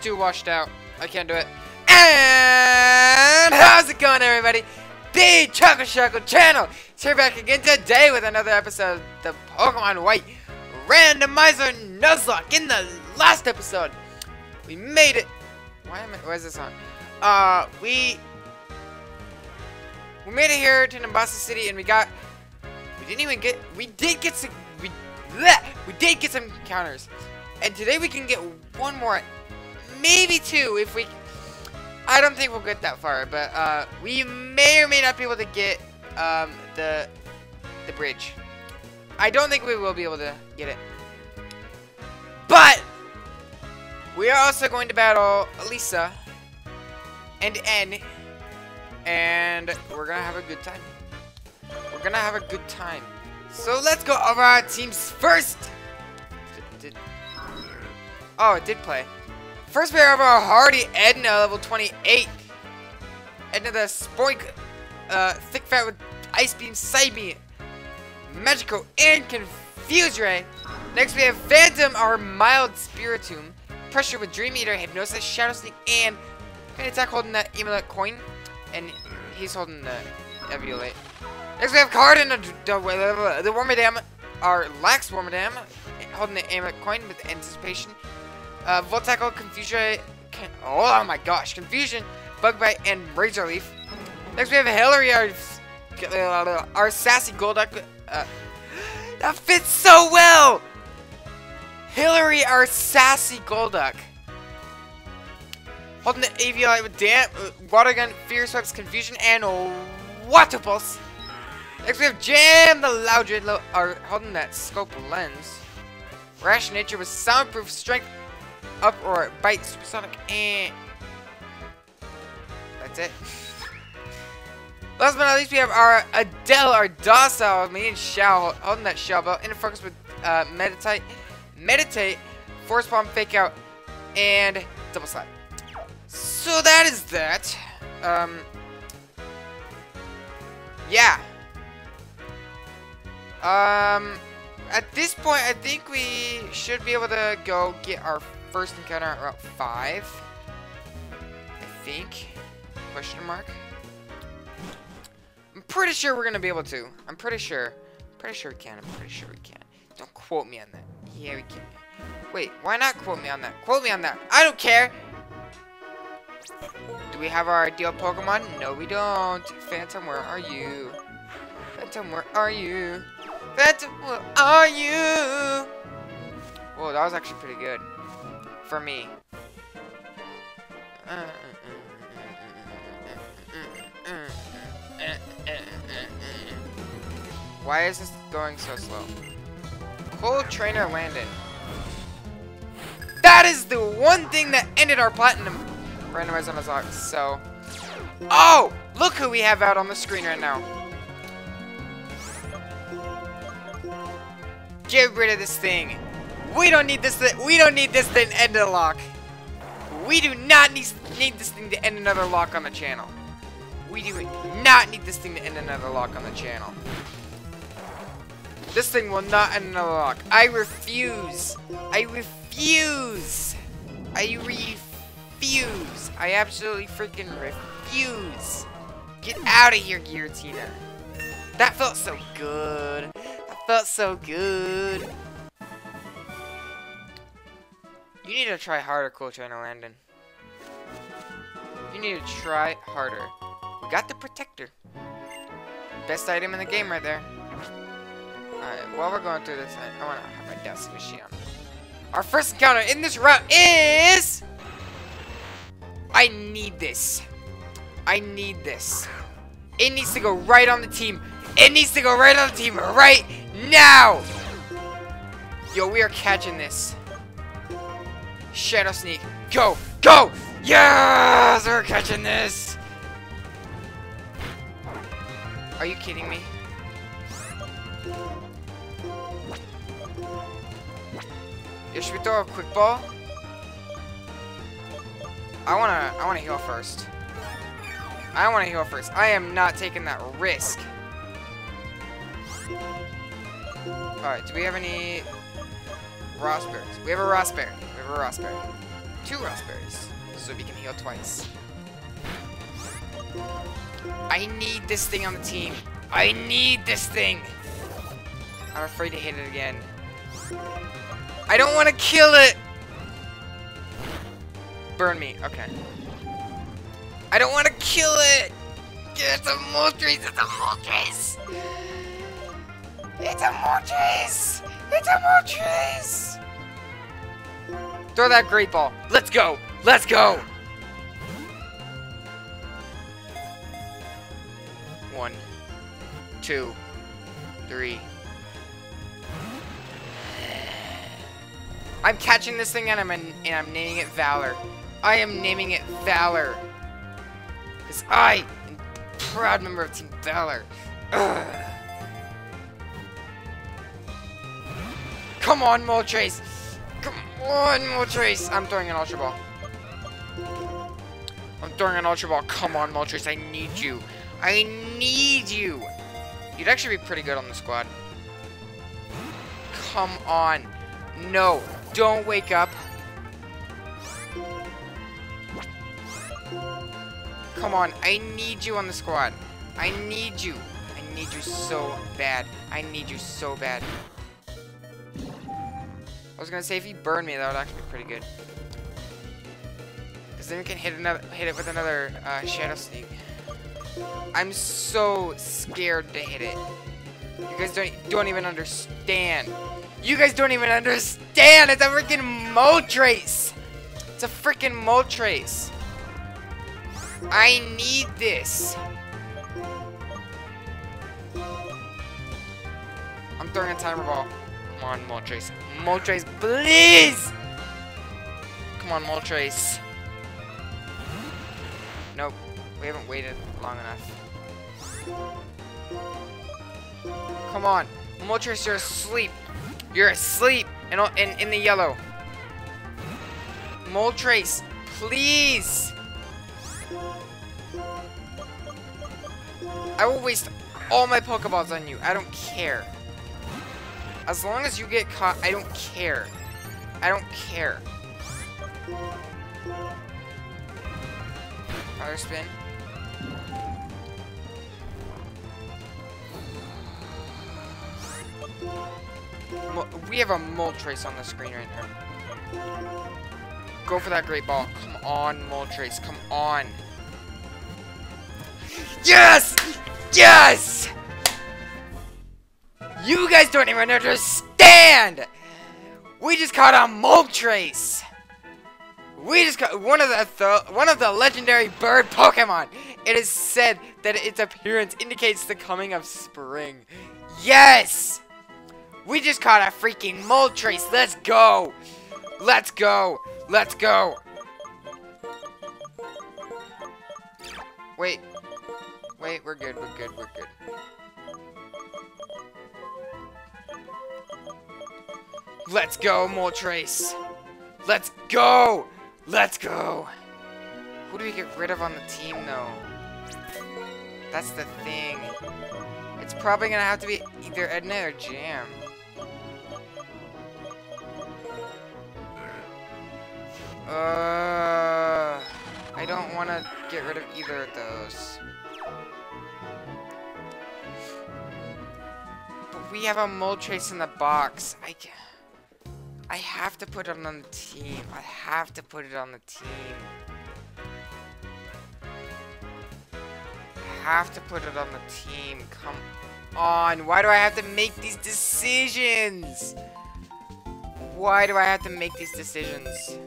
too washed out. I can't do it. And how's it going, everybody? The Chuckle Shuckle channel. It's here back again today with another episode of the Pokemon White Randomizer Nuzlocke. In the last episode, we made it. Why am I? Why is this on? Uh, we we made it here to Nimbasa City, and we got. We didn't even get. We did get some. We bleh, we did get some encounters, and today we can get one more, maybe two if we. I don't think we'll get that far, but uh, we may or may not be able to get um, the the bridge. I don't think we will be able to get it, but we are also going to battle Elesa and N, and we're gonna have a good time. We're gonna have a good time. So let's go over our teams first. Oh, it did play. First pair of our Hardy Edna, level 28. Edna the Spoink, uh, thick fat with Ice Beam, Psybeam, Magical, and Confuse Ray. Next we have Phantom, our mild Spiritomb. Pressure with Dream Eater, Hypnosis, Shadow Sneak, and can attack holding that Amulet coin. And he's holding the Eviolite. Next we have Cardin, the, the, the Wormadam, our Lax Wormadam, holding the Amulet coin with Anticipation. Uh, Volt Tackle, Confusion, oh my gosh, Confusion, Bug Bite, and Razor Leaf. Next we have Hillary, our, our Sassy Golduck. Uh, that fits so well! Hillary, our Sassy Golduck. Holding the Eviolite with Damp, uh, Water Gun, Fury Swipes, Confusion, and Water Pulse. Next we have Jam the Loudred, or holding that Scope Lens. Rash Nature with Soundproof Strength, up or bite supersonic and that's it. Last but not least, we have our Adele, our docile, Medicham holding that Shell Bell, in focus with uh, meditate, meditate, Force Palm, fake out, and double slap. So that is that. Um, yeah. Um, at this point, I think we should be able to go get our first encounter at Route 5. I think. Question mark. I'm pretty sure we're going to be able to. I'm pretty sure. Pretty sure we can. I'm pretty sure we can. Don't quote me on that. Yeah, we can. Wait, why not quote me on that? Quote me on that. I don't care. Do we have our ideal Pokemon? No, we don't. Phantom, where are you? Phantom, where are you? Phantom, where are you? Whoa, that was actually pretty good for me. Why is this going so slow? Cool Trainer Landon. That is the one thing that ended our platinum randomized on Nuzlocke. So, oh, look who we have out on the screen right now. Get rid of this thing. We don't need this. Th we don't need this thing to end a lock. We do not need need this thing to end another lock on the channel. We do not need this thing to end another lock on the channel. This thing will not end another lock. I refuse. I refuse. I refuse. I absolutely freaking refuse. Get out of here, Giratina. That felt so good. That felt so good. You need to try harder, Trainer Landon. You need to try harder. We got the Protector. Best item in the game right there. Alright, while we're going through this, I, I want to have my desk machine on. Our first encounter in this route is... I need this. I need this. It needs to go right on the team. It needs to go right on the team right now. Yo, we are catching this. Shadow Sneak. Go! Go! Yes! We're catching this! Are you kidding me? Yeah, should we throw a quick ball? I wanna I wanna heal first. I wanna heal first. I am not taking that risk. Alright, do we have any Rawst Berries? We have a Rawst Berry. We have a Rawst Berry. two raspberries, so we can heal twice. I need this thing on the team. I need this thing. I'm afraid to hit it again. I don't want to kill it. Burn me. Okay. I don't want to kill it. It's a Moltres. It's a Moltres. It's a Moltres. It's a Moltres. Throw that great ball. Let's go. Let's go. One, two, three. I'm catching this thing and I'm and I'm naming it Valor. I am naming it Valor. Because I am proud member of Team Valor. Ugh. Come on, Moltres. Come on, Moltres. I'm throwing an Ultra Ball. I'm throwing an Ultra Ball. Come on, Moltres. I need you. I need you. You'd actually be pretty good on the squad. Come on. No. Don't wake up. Come on. I need you on the squad. I need you. I need you so bad. I need you so bad. I was gonna say if he burned me, that would actually be pretty good. Cause then we can hit another, hit it with another uh, shadow sneak. I'm so scared to hit it. You guys don't don't even understand. You guys don't even understand. It's a freaking Moltres. It's a freaking Moltres. I need this. I'm throwing a timer ball. Come on, Moltres. Moltres, please! Come on, Moltres. Nope. We haven't waited long enough. Come on. Moltres, you're asleep. You're asleep. In, in, in the yellow. Moltres, please! I will waste all my Pokeballs on you. I don't care. As long as you get caught, I don't care. I don't care. Fire spin. we have a Moltres on the screen right now. Go for that great ball. Come on, Moltres. Come on. Yes! Yes! You guys don't even understand! We just caught a Moltres! We just caught one of the th one of the legendary bird Pokemon. It is said that its appearance indicates the coming of spring. Yes! We just caught a freaking Moltres. Let's go! Let's go! Let's go! Wait. Wait, we're good, we're good, we're good. Let's go, Moltres! Let's go! Let's go! Who do we get rid of on the team, though? That's the thing. It's probably gonna have to be either Edna or Jam. Uh, I don't want to get rid of either of those. But we have a Moltres in the box. I can't. I have to put it on the team. I have to put it on the team. I have to put it on the team. Come on. Why do I have to make these decisions? Why do I have to make these decisions?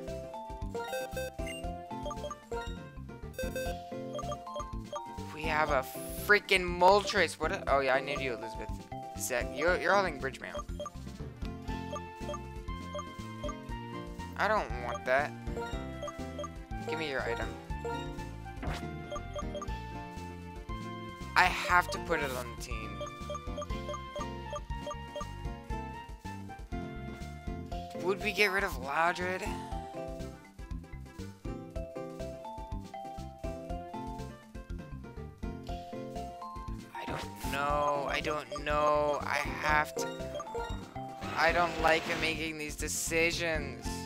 We have a freaking Moltres. What? oh yeah, I need you, Elizabeth. Zach, you're you're holding Bridge Mail. I don't want that. Give me your item. I have to put it on the team. Would we get rid of Loudred? I don't know. I don't know. I have to. I don't like making these decisions.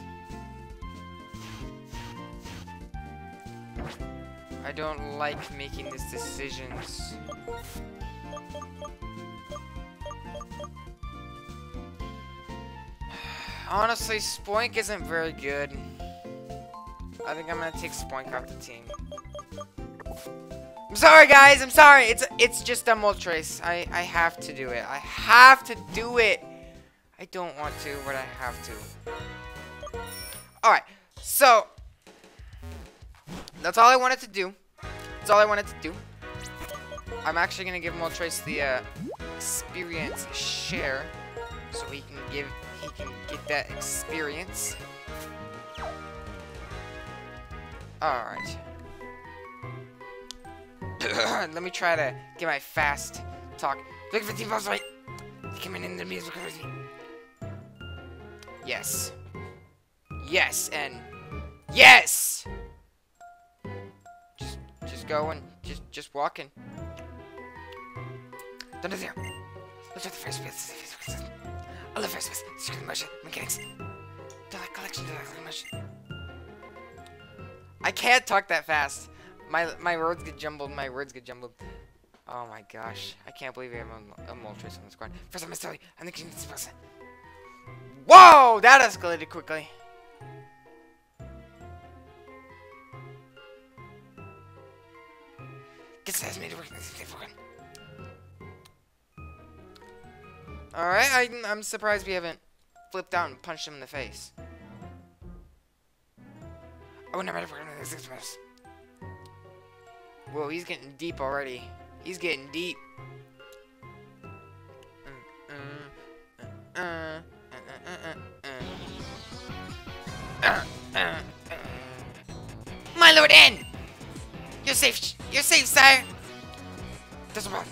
Don't like making these decisions. Honestly, Spoink isn't very good. I think I'm gonna take Spoink off the team. I'm sorry, guys. I'm sorry. It's it's just a Moltres. I I have to do it. I have to do it. I don't want to, but I have to. All right. So that's all I wanted to do. That's all I wanted to do. I'm actually gonna give Moltres the uh, experience share, so he can give he can get that experience. Alright. Let me try to get my fast talk. Look for Team Boss right. Coming in the music Yes. Yes, and yes! Just going, just just walking. Done it there. Let's the first bit. All the first bit. Screen motion, mechanics. Delete collection, delete motion. I can't talk that fast. My my words get jumbled. My words get jumbled. Oh my gosh. I can't believe have a, a Moltres on the squad. First, I'm tell you. I'm the king of this Whoa! That escalated quickly. Get work Alright, I'm surprised we haven't flipped out and punched him in the face. Forgotten this Xmas. Whoa, he's getting deep already. He's getting deep. My lord N! You're safe, you're safe, sire! Doesn't matter.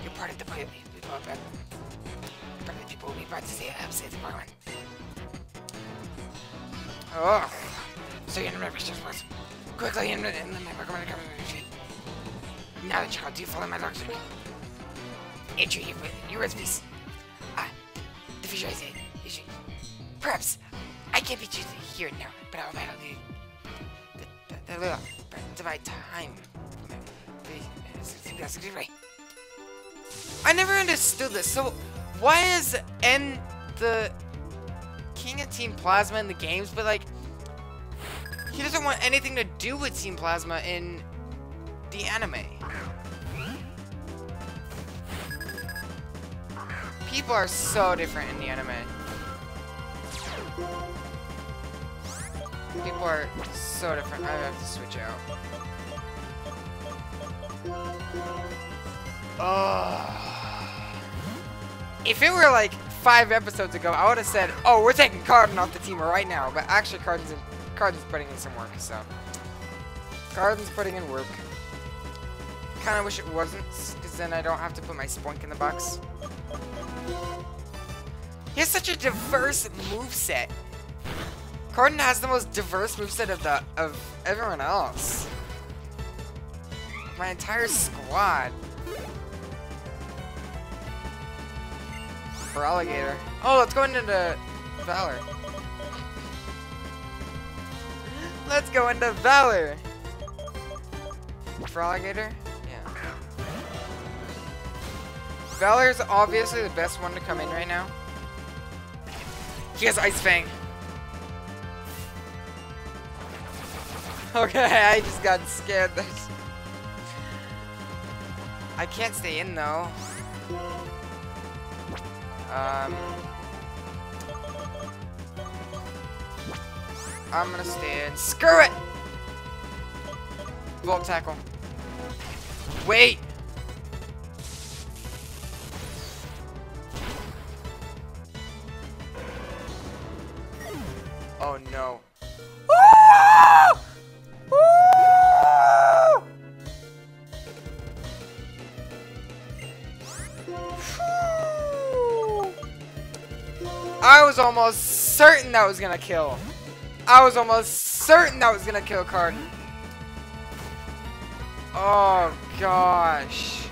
You're part of the people. Part of the people we brought to see upset the Pokemon. Oh. So you remember just was quickly in the Pokemon community. Now that you do you follow my logic? Entry your, your recipes. Ah, the future is it. Perhaps I can't be here now, but I'll battle the the, the, the, divide time. I never understood this. So, why is N the king of Team Plasma in the games, but like, he doesn't want anything to do with Team Plasma in the anime. People are so different in the anime. People are so different. I have to switch out. Oh. If it were like five episodes ago, I would have said, oh, we're taking Cardin off the team right now. But actually, Cardin's in Cardin's putting in some work, so. Cardin's putting in work. Kinda wish it wasn't, because then I don't have to put my Spoink in the box. He has such a diverse move set. Cardin has the most diverse moveset of the of everyone else. My entire squad. Feraligatr. Oh, let's go into Valor. Let's go into Valor. Feraligatr? Yeah. Valor's obviously the best one to come in right now. He has Ice Fang. Okay, I just got scared. I can't stay in though. Um, I'm gonna stay in. Screw it! Volt tackle. Wait! Almost certain that was gonna kill. I was almost certain that was gonna kill Cardin. Oh gosh.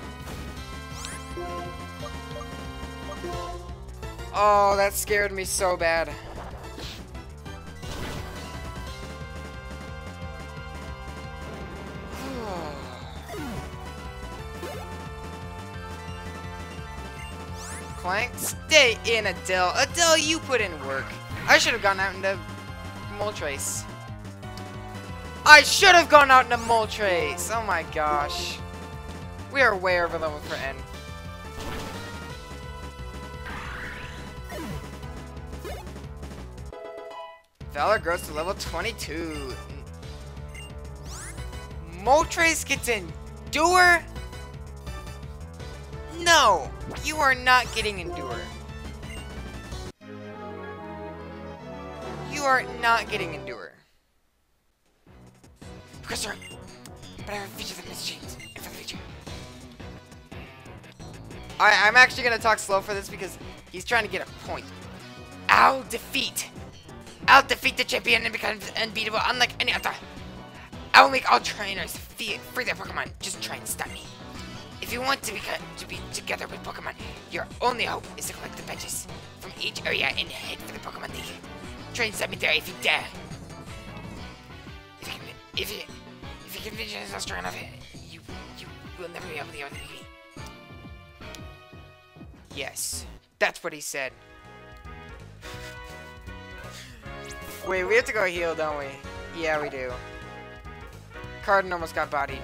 Oh, that scared me so bad. Clank. Stay in, Adele. Adele, you put in work. I should have gone out into Moltres. I should have gone out into Moltres. Oh my gosh. We are way over level for N. Valor grows to level 22. Moltres gets Endure? No! You are not getting Endure. You are not getting Endure. Because. But I have a feature that mischains. In for the feature. I, I'm actually to talk slow for this because he's trying to get a point. I'll defeat I'll defeat the champion and become unbeatable unlike any other. I will make all trainers free their Pokemon. Just try and stop me. If you want to be, to be together with Pokemon, your only hope is to collect the badges from each area and head for the Pokemon League. Me there if you dare. If you, if you, if you convince yourself strong enough, you, you will never be able to get me. Yes, that's what he said. Wait, we have to go heal, don't we? Yeah, we do. Cardin almost got bodied.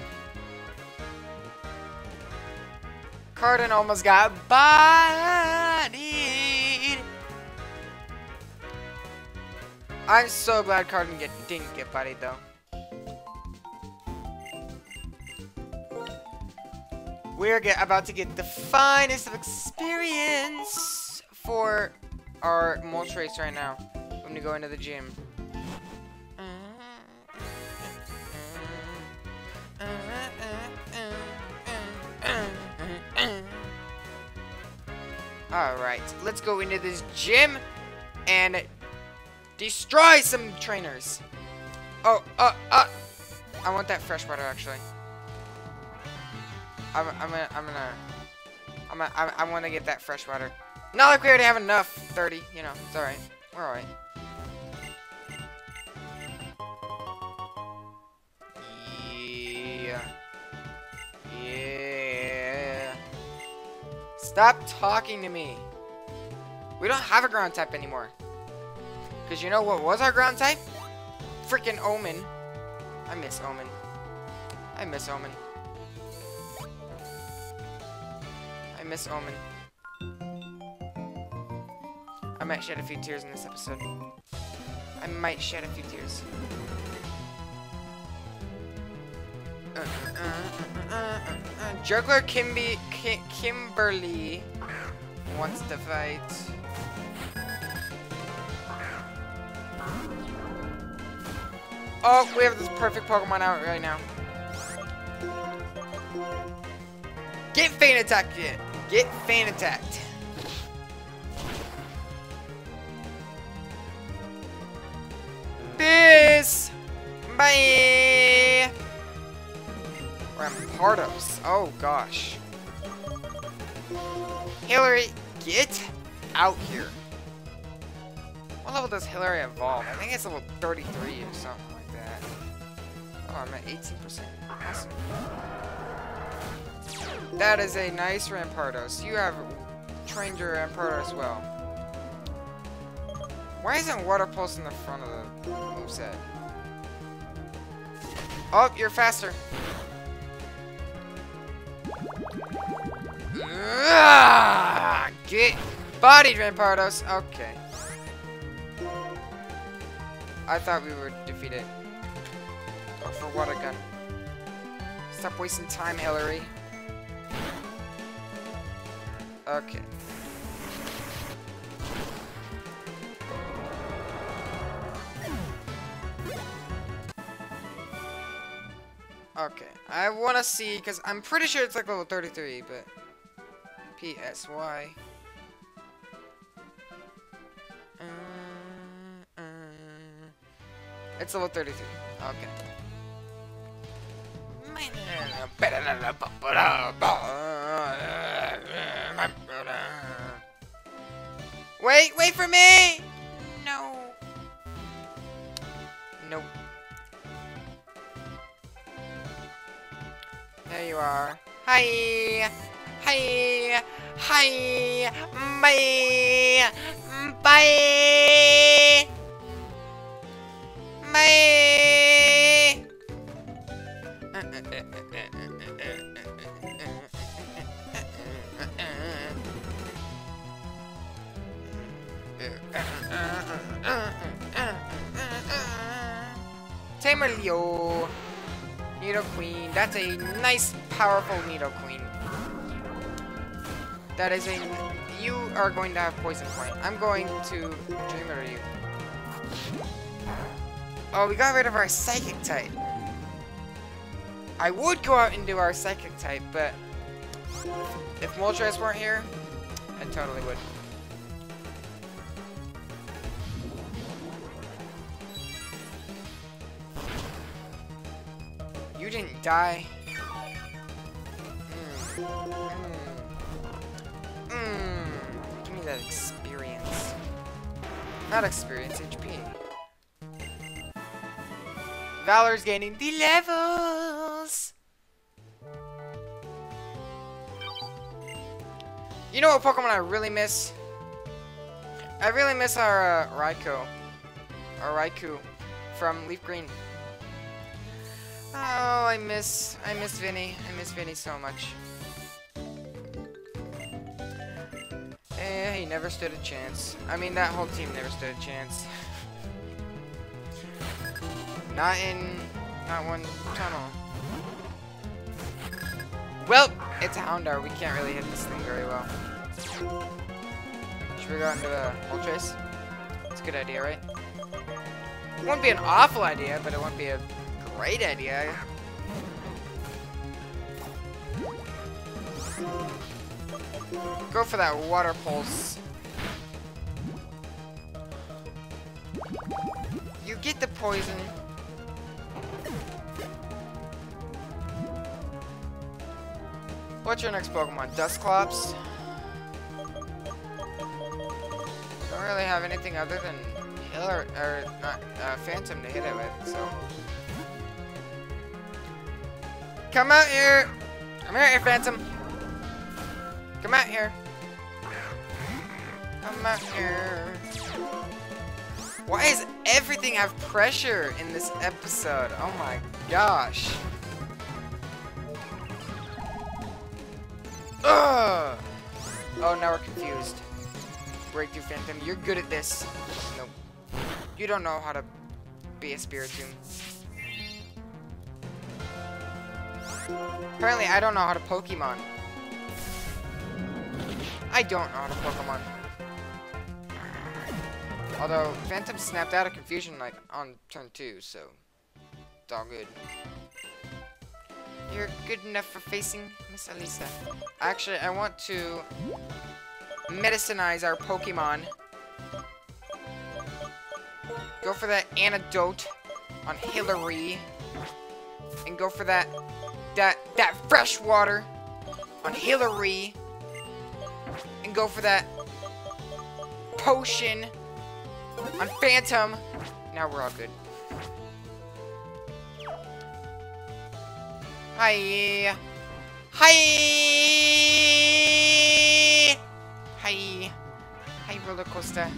Cardin almost got bodied. I'm so glad Cardin get, didn't get bodied, though. We're get, about to get the finest of experience for our Moltres right now to go into the gym. Mm-hmm. Mm-hmm. Mm-hmm. Alright, let's go into this gym and destroy some trainers. Oh, uh, uh. I want that fresh water, actually. I'm, I'm gonna, I'm gonna, I'm gonna, I, I want to get that fresh water. Not like we already have enough, 30, you know, it's alright. We're alright. Stop talking to me. We don't have a ground type anymore. Because you know what was our ground type? Freaking Omen. I miss Omen. I miss Omen. I miss Omen. I might shed a few tears in this episode. I might shed a few tears. Juggler Kimby, Ki Kimberly wants to fight. Oh, we have this perfect Pokemon out right now. Get Feint Attacked in. Get Feint Attacked. Peace. Bye. Rampardos. Oh, gosh. Hillary, get out here. What level does Hillary evolve? I think it's level 33 or something like that. Oh, I'm at 18%. Awesome. That is a nice Rampardos. You have trained your Rampardos well. Why isn't Water Pulse in the front of the moveset? Oh, you're faster. Get bodied, Rampardos. Okay. I thought we were defeated. Go for water gun. Stop wasting time, Hillary. Okay. Okay, I want to see, because I'm pretty sure it's like level 33, but... PSY. Uh, uh, it's level 33. Okay. Wait, wait for me! No. Nope. There you are. Hi! Hi! Hi. Bye. Bye. Bye. Tamer Leo. Nido Queen. That's a nice, powerful Nido Queen. That is a... You are going to have Poison Point. I'm going to Dreamer you. Oh, we got rid of our Psychic type. I would go out and do our Psychic type, but... If Moltres weren't here, I totally would. You didn't die. Mm. Mm. Experience. Not experience, HP. Valor's gaining the levels! You know what Pokemon I really miss? I really miss our uh, Raikou. Our Raikou from Leaf Green. Oh, I miss, I miss Vinny. I miss Vinny so much. Eh, he never stood a chance. I mean, that whole team never stood a chance. not in, not one tunnel. Well, it's a Houndour. We can't really hit this thing very well. Should we go into a Moltres? It's a good idea, right? It won't be an awful idea, but it won't be a great idea. Go for that water pulse. You get the poison. What's your next Pokemon? Dusclops? Don't really have anything other than Hill or, or not, uh, Phantom to hit it with, so. Come out here! Come here, Phantom! Come out here! Come out here! Why does everything have pressure in this episode? Oh my gosh! Ugh! Oh, now we're confused. Breakthrough Phantom, you're good at this. Nope. You don't know how to be a Spiritomb. Apparently, I don't know how to Pokemon. I don't know how to Pokemon. Although, Phantom snapped out of confusion, like, on turn two, so... It's all good. You're good enough for facing Miss Elesa. Actually, I want to medicinize our Pokemon. Go for that antidote on Hillary. And go for that that that fresh water on Hillary. And go for that potion on Phantom. Now we're all good. Hi. Hi. Hi. Hi, roller coaster.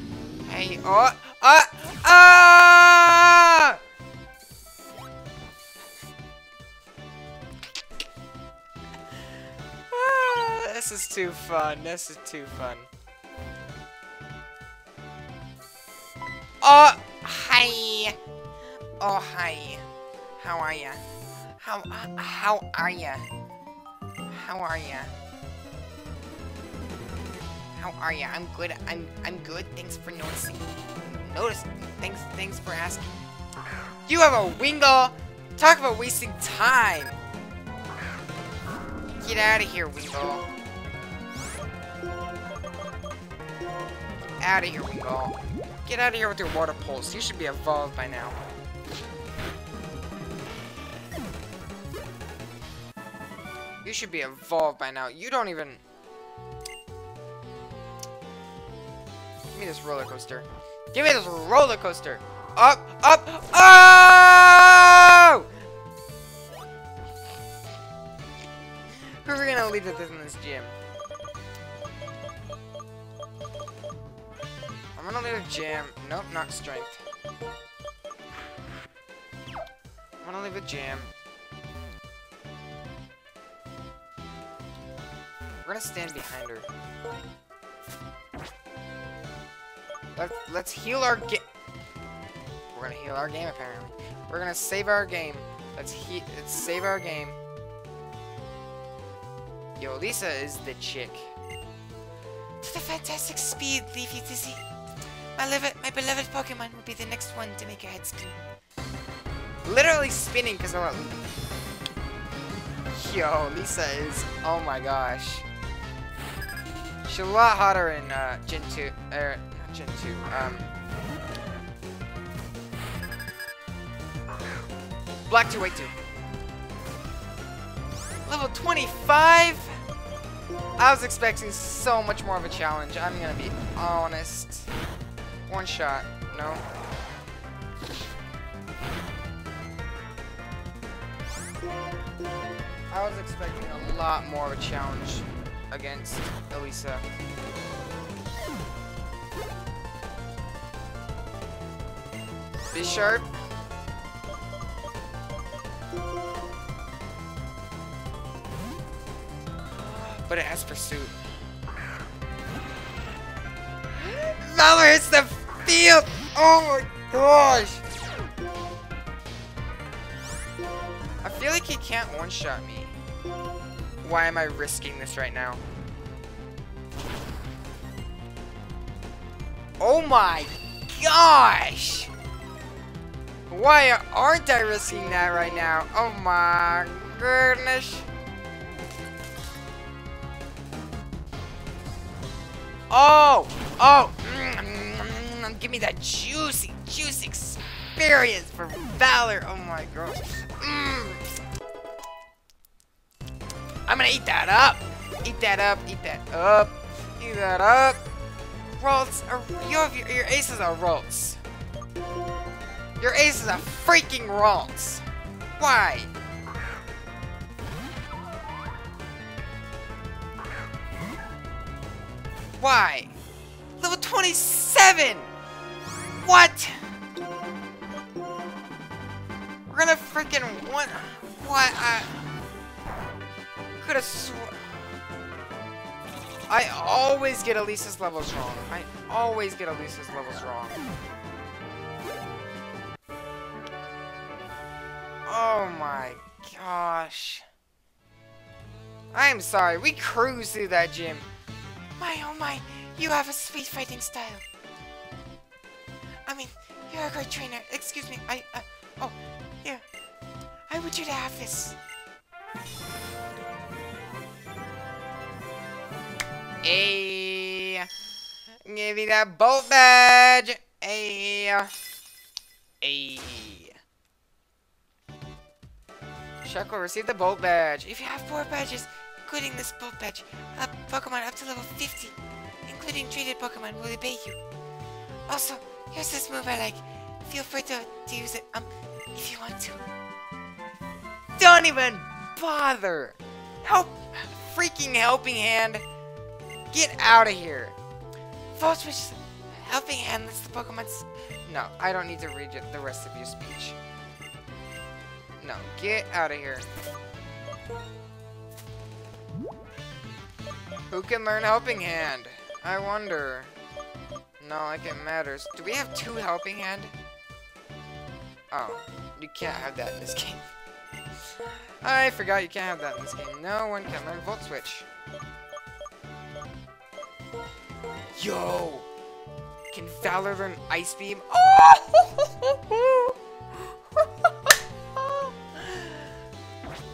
Hey. Oh. Ah. Ah. ah. This is too fun. This is too fun. Oh. Hi. Oh, hi. How are ya? How how are ya? How are ya? How are ya? I'm good. I'm I'm good. Thanks for noticing. Notice. Thanks thanks for asking. You have a Wingull. Talk about wasting time. Get out of here, Wingull. Out of here, Wingull. Get out of here with your water pulse. You should be evolved by now. You should be evolved by now. You don't even... Give me this roller coaster. Give me this roller coaster. Up, up, oh! Who are we gonna leave this in this gym? I'm gonna leave a jam. Nope, not strength. I'm gonna leave a jam. We're gonna stand behind her. Let's let's heal our game. We're gonna heal our game apparently. We're gonna save our game. Let's he let's save our game. Yo, Lisa is the chick. To the fantastic speed, Leafy Dizzy. My, my beloved Pokemon will be the next one to make your head spin. Literally spinning because of Yo, Lisa is. Oh my gosh. She's a lot hotter in uh, Gen 2. Er, not Gen 2. Um. Black 2, White 2. Level 25? I was expecting so much more of a challenge. I'm gonna be honest. One shot. No. I was expecting a lot more of a challenge against Elesa. Be sharp. But it has pursuit. Valor hits the field! Oh my gosh! I feel like he can't one-shot me. Why am I risking this right now? Oh my gosh! Why aren't I risking that right now? Oh my goodness. Oh! Oh! Mm. Mm, give me that juicy, juicy experience for Valor! Oh my gosh. Mm. I'm gonna eat that up! Eat that up, eat that up, eat that up. Ralts are, your, your aces are rolls. Your aces are freaking rolls. Why? Why? Level 27! What? We're gonna freaking what? What? I could have sworn. I always get Elesa's levels wrong. I always get Elesa's levels wrong. Oh my gosh. I'm sorry, we cruise through that gym. My oh my, you have a sweet fighting style. I mean, you're a great trainer. Excuse me, I, uh, oh, here. I want you to have this. Hey, give me that bolt badge. Hey, hey. Shuckle, receive the bolt badge. If you have four badges, including this bolt badge, a Pokemon up to level 50, including traded Pokemon, will obey you. Also, here's this move I like. Feel free to, to use it, um, if you want to. Don't even bother! Help! Freaking helping hand! Get out of here! Volt Switch helping hand lets the Pokemon's... No, I don't need to read the rest of your speech. No, get out of here. Who can learn Helping Hand? I wonder. No, like it matters. Do we have two Helping Hand? Oh, you can't have that in this game. I forgot you can't have that in this game. No one can learn Volt Switch. Yo! Can Valor learn Ice Beam? Oh!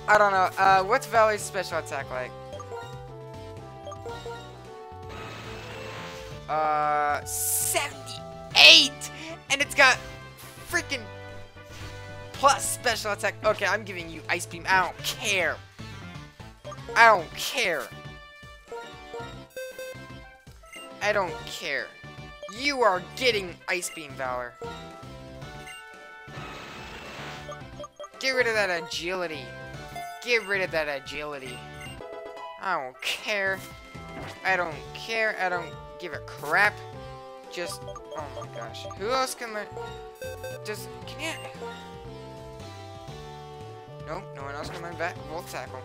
I don't know. Uh, what's Valor's special attack like? Uh, 78! And it's got freaking plus special attack. Okay, I'm giving you Ice Beam. I don't care. I don't care. I don't care. You are getting Ice Beam, Valor. Get rid of that agility. Get rid of that agility. I don't care. I don't care. I don't give a crap. just, oh my gosh. Who else can learn? Just, can you? Nope, no one else can learn back Volt Tackle.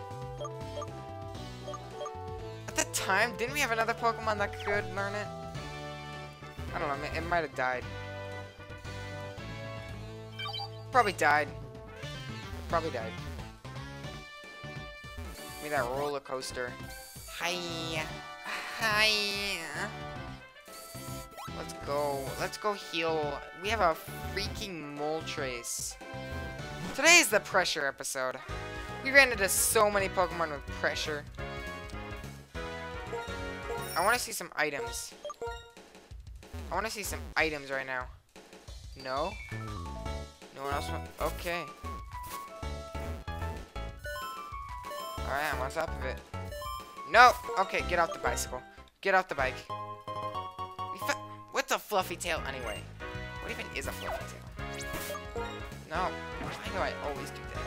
At the time, didn't we have another Pokemon that could learn it? I don't know, it might have died. Probably died. Probably died. Give me that roller coaster. Hi. Hi. Let's go. Let's go heal. We have a freaking Moltres. Today is the pressure episode. We ran into so many Pokemon with pressure. I want to see some items. I want to see some items right now. No? No one else want... Okay. Alright, I'm on top of it. No! Okay, get off the bicycle. Get off the bike. What's a fluffy tail anyway? What even is a fluffy tail? No. Why do I always do that?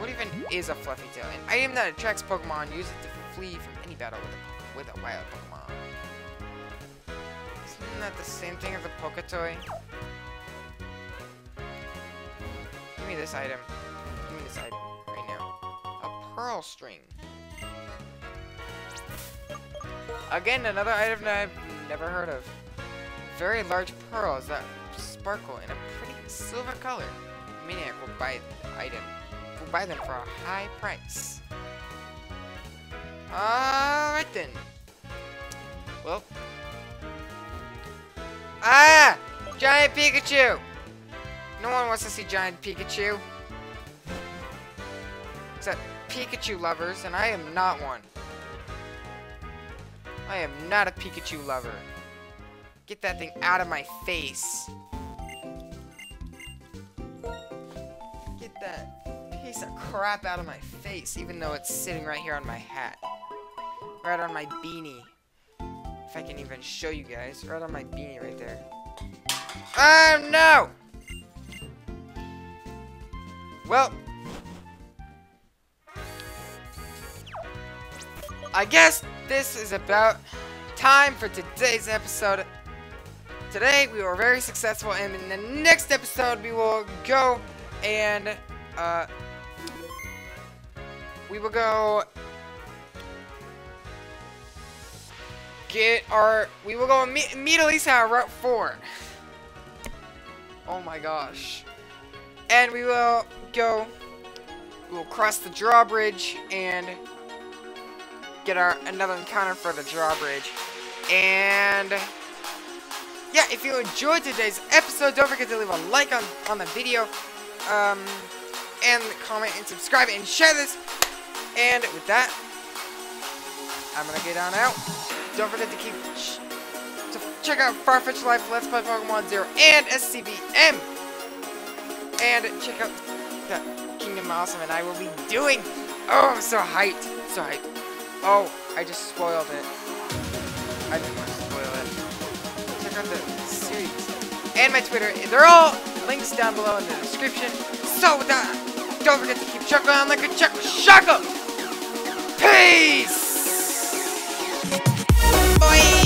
What even is a fluffy tail? An item that attracts Pokemon. Use it to flee from any battle with a, with a wild Pokemon. Isn't that the same thing as a Poketoy? Give me this item. Give me this item right now. A pearl string. Again, another item that I've never heard of. Very large pearls that sparkle in a pretty silver color. Maniac will buy the item. Will buy them for a high price. Alright then. Well. Ah! Giant Pikachu! No one wants to see Giant Pikachu. Except Pikachu lovers, and I am not one. I am not a Pikachu lover. Get that thing out of my face. Get that piece of crap out of my face, even though it's sitting right here on my hat. Right on my beanie. If I can even show you guys. Right on my beanie right there. Oh, no! Well, I guess this is about time for today's episode. Today we were very successful and in the next episode we will go and uh, we will go get our we will go meet, meet Elesa on Route 4. Oh my gosh. And we will go we will cross the drawbridge and get our another encounter for the drawbridge. And yeah, if you enjoyed today's episode, don't forget to leave a like on, on the video. Um, and comment and subscribe and share this. And with that, I'm gonna get on out. Don't forget to keep to check out Farfetch'd Life, Let's Play Pokemon Zero, and SCBM. And check out the Kingdom Awesome, and I will be doing. Oh, I'm so hyped, so hyped. Oh, I just spoiled it. I didn't want to spoil it. Check out the series. And my Twitter. They're all links down below in the description. So uh, don't forget to keep chuckling on like a chuck shaka. Peace! Boy!